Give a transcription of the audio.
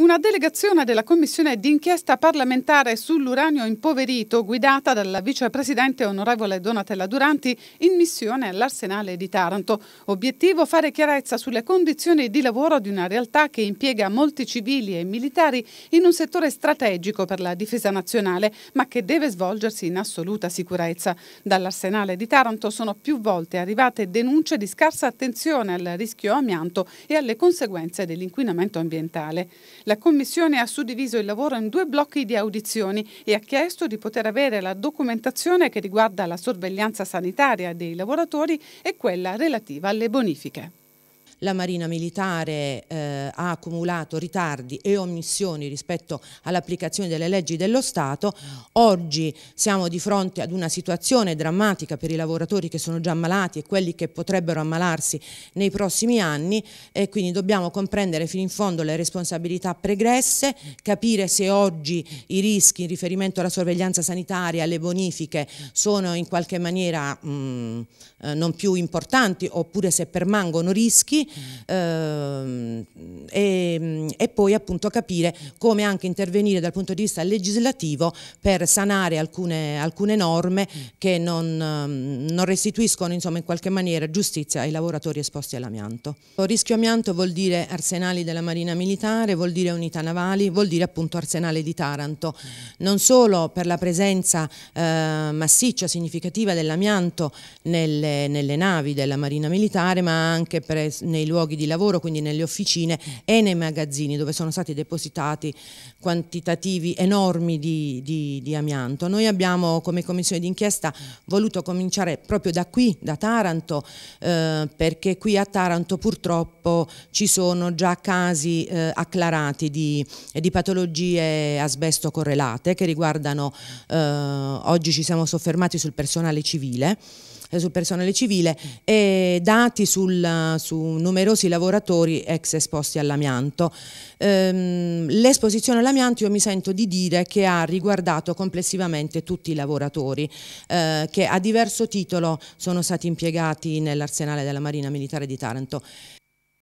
Una delegazione della Commissione d'inchiesta parlamentare sull'uranio impoverito, guidata dalla vicepresidente onorevole Donatella Duranti, in missione all'Arsenale di Taranto. Obiettivo fare chiarezza sulle condizioni di lavoro di una realtà che impiega molti civili e militari in un settore strategico per la difesa nazionale, ma che deve svolgersi in assoluta sicurezza. Dall'Arsenale di Taranto sono più volte arrivate denunce di scarsa attenzione al rischio amianto e alle conseguenze dell'inquinamento ambientale. La Commissione ha suddiviso il lavoro in due blocchi di audizioni e ha chiesto di poter avere la documentazione che riguarda la sorveglianza sanitaria dei lavoratori e quella relativa alle bonifiche la Marina Militare eh, ha accumulato ritardi e omissioni rispetto all'applicazione delle leggi dello Stato. Oggi siamo di fronte ad una situazione drammatica per i lavoratori che sono già ammalati e quelli che potrebbero ammalarsi nei prossimi anni e quindi dobbiamo comprendere fino in fondo le responsabilità pregresse, capire se oggi i rischi in riferimento alla sorveglianza sanitaria, alle bonifiche sono in qualche maniera mh, eh, non più importanti oppure se permangono rischi ehm, e, e, poi appunto capire come anche intervenire dal punto di vista legislativo per sanare alcune, alcune norme che non, ehm, non restituiscono insomma in qualche maniera giustizia ai lavoratori esposti all'amianto. Rischio amianto vuol dire arsenali della Marina Militare, vuol dire unità navali, vuol dire appunto arsenale di Taranto, non solo per la presenza eh, massiccia, significativa dell'amianto nelle, nelle, navi della Marina Militare ma anche per, nei luoghi di lavoro, quindi nelle officine e nei magazzini dove sono stati depositati quantitativi enormi di, di, di amianto. Noi abbiamo come commissione d'inchiesta voluto cominciare proprio da qui, da Taranto, eh, perché qui a Taranto purtroppo ci sono già casi eh, acclarati di, di, patologie asbesto correlate che riguardano, eh, oggi ci siamo soffermati sul personale civile, sul personale civile e dati sul, su numerosi lavoratori ex esposti all'amianto. Ehm, l'esposizione all'amianto io mi sento di dire che ha riguardato complessivamente tutti i lavoratori eh, che a diverso titolo sono stati impiegati nell'arsenale della Marina Militare di Taranto.